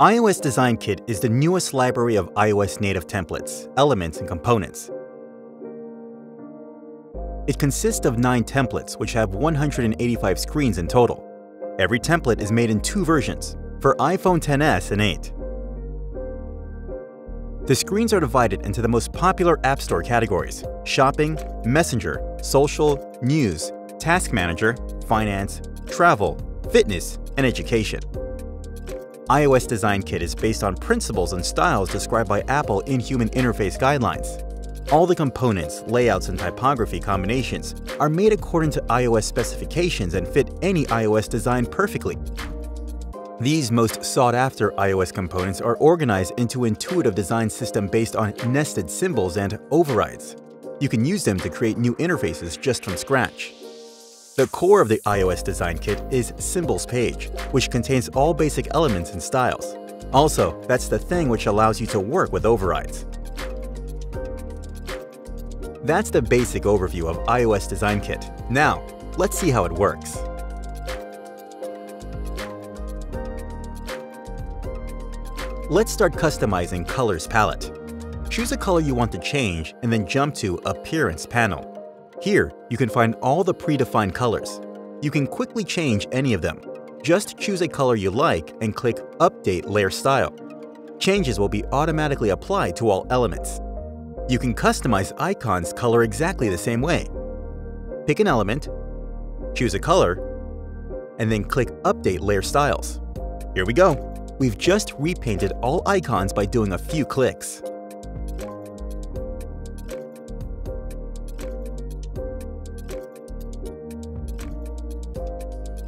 iOS Design Kit is the newest library of iOS native templates, elements, and components. It consists of 9 templates, which have 185 screens in total. Every template is made in two versions, for iPhone XS and 8. The screens are divided into the most popular App Store categories Shopping, Messenger, Social, News, Task Manager, Finance, Travel, Fitness, and Education iOS Design Kit is based on principles and styles described by Apple in Human Interface Guidelines. All the components, layouts, and typography combinations are made according to iOS specifications and fit any iOS design perfectly. These most sought-after iOS components are organized into intuitive design system based on nested symbols and overrides. You can use them to create new interfaces just from scratch. The core of the iOS Design Kit is Symbols page, which contains all basic elements and styles. Also, that's the thing which allows you to work with overrides. That's the basic overview of iOS Design Kit. Now, let's see how it works. Let's start customizing Colors palette. Choose a color you want to change and then jump to Appearance panel. Here, you can find all the predefined colors. You can quickly change any of them. Just choose a color you like and click Update Layer Style. Changes will be automatically applied to all elements. You can customize icons color exactly the same way. Pick an element, choose a color, and then click Update Layer Styles. Here we go! We've just repainted all icons by doing a few clicks.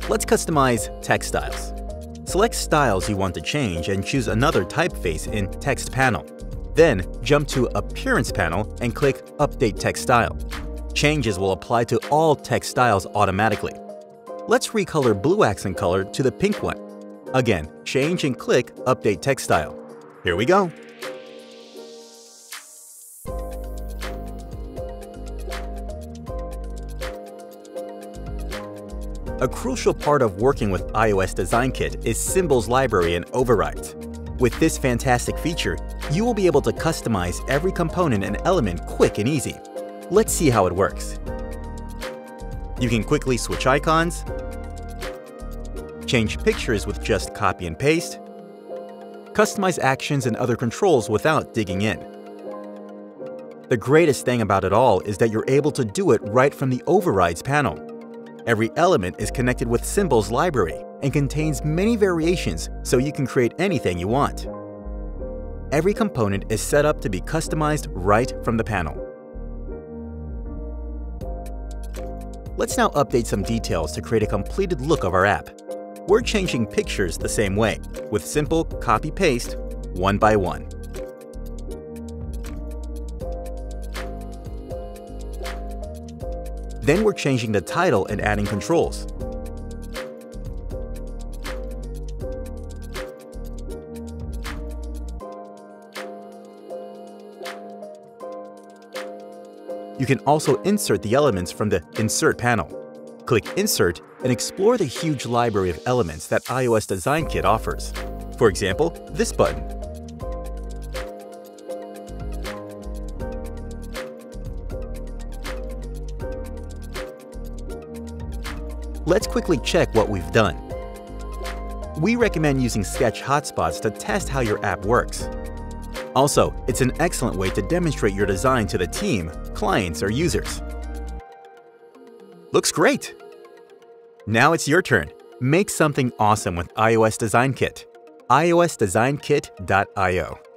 Let's customize text styles. Select styles you want to change and choose another typeface in Text panel. Then, jump to Appearance panel and click Update Text Style. Changes will apply to all text styles automatically. Let's recolor blue accent color to the pink one. Again, change and click Update Text Style. Here we go! A crucial part of working with iOS Design Kit is Symbols Library and Overrides. With this fantastic feature, you will be able to customize every component and element quick and easy. Let's see how it works. You can quickly switch icons, change pictures with just copy and paste, customize actions and other controls without digging in. The greatest thing about it all is that you're able to do it right from the Overrides panel. Every element is connected with Symbols library and contains many variations so you can create anything you want. Every component is set up to be customized right from the panel. Let's now update some details to create a completed look of our app. We're changing pictures the same way, with simple copy-paste, one by one. Then we're changing the title and adding controls. You can also insert the elements from the Insert panel. Click Insert and explore the huge library of elements that iOS Design Kit offers. For example, this button Let's quickly check what we've done. We recommend using Sketch hotspots to test how your app works. Also, it's an excellent way to demonstrate your design to the team, clients, or users. Looks great! Now it's your turn. Make something awesome with iOS Design Kit. iOSDesignKit.io